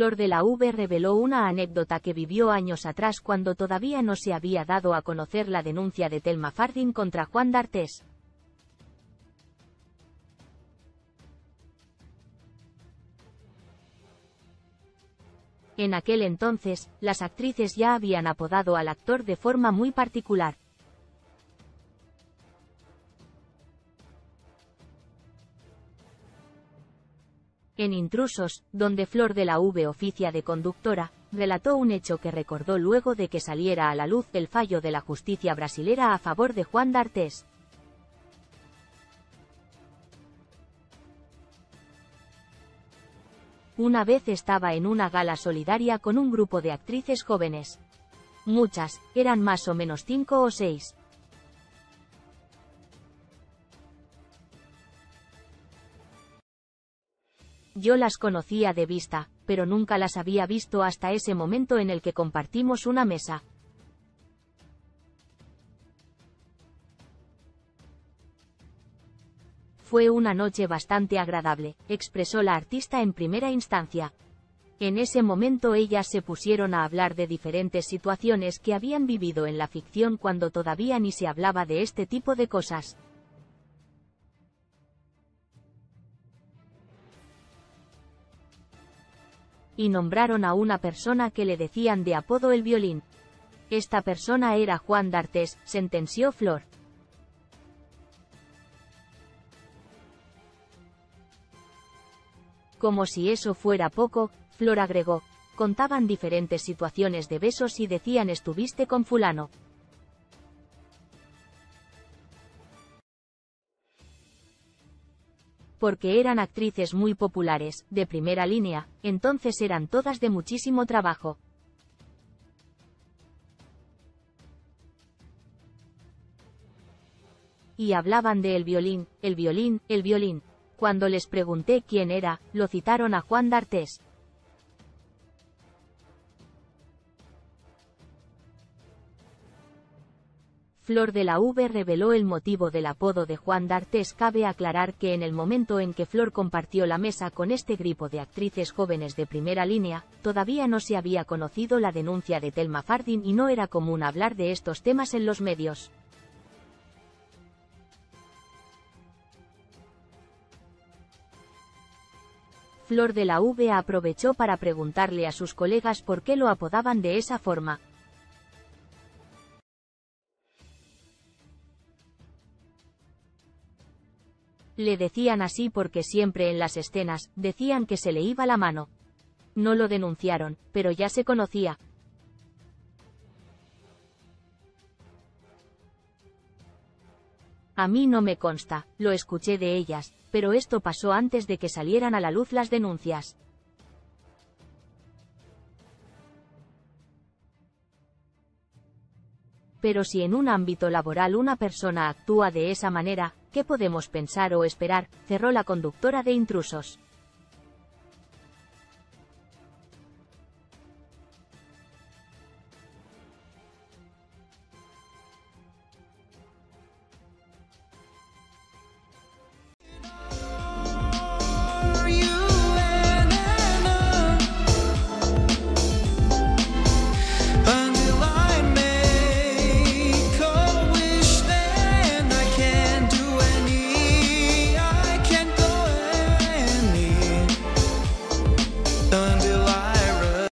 Flor de la V reveló una anécdota que vivió años atrás cuando todavía no se había dado a conocer la denuncia de Telma Fardin contra Juan D'Artes. En aquel entonces, las actrices ya habían apodado al actor de forma muy particular. En Intrusos, donde Flor de la V oficia de conductora, relató un hecho que recordó luego de que saliera a la luz el fallo de la justicia brasilera a favor de Juan D'Artes. Una vez estaba en una gala solidaria con un grupo de actrices jóvenes. Muchas, eran más o menos cinco o seis. Yo las conocía de vista, pero nunca las había visto hasta ese momento en el que compartimos una mesa. Fue una noche bastante agradable, expresó la artista en primera instancia. En ese momento ellas se pusieron a hablar de diferentes situaciones que habían vivido en la ficción cuando todavía ni se hablaba de este tipo de cosas. Y nombraron a una persona que le decían de apodo el violín. Esta persona era Juan D'Artes, sentenció Flor. Como si eso fuera poco, Flor agregó, contaban diferentes situaciones de besos y decían estuviste con fulano. Porque eran actrices muy populares, de primera línea, entonces eran todas de muchísimo trabajo. Y hablaban de el violín, el violín, el violín. Cuando les pregunté quién era, lo citaron a Juan D'Artes. Flor de la V reveló el motivo del apodo de Juan D'Artes. Cabe aclarar que en el momento en que Flor compartió la mesa con este grupo de actrices jóvenes de primera línea, todavía no se había conocido la denuncia de Telma Fardin y no era común hablar de estos temas en los medios. Flor de la V aprovechó para preguntarle a sus colegas por qué lo apodaban de esa forma. Le decían así porque siempre en las escenas, decían que se le iba la mano. No lo denunciaron, pero ya se conocía, A mí no me consta, lo escuché de ellas, pero esto pasó antes de que salieran a la luz las denuncias. Pero si en un ámbito laboral una persona actúa de esa manera, ¿qué podemos pensar o esperar? cerró la conductora de intrusos.